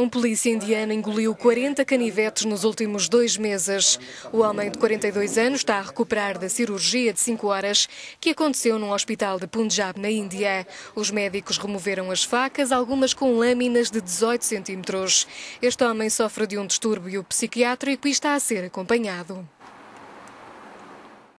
Um polícia indiano engoliu 40 canivetes nos últimos dois meses. O homem de 42 anos está a recuperar da cirurgia de 5 horas que aconteceu num hospital de Punjab, na Índia. Os médicos removeram as facas, algumas com lâminas de 18 centímetros. Este homem sofre de um distúrbio psiquiátrico e está a ser acompanhado.